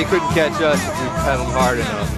they couldn't catch us if we pedaled hard enough.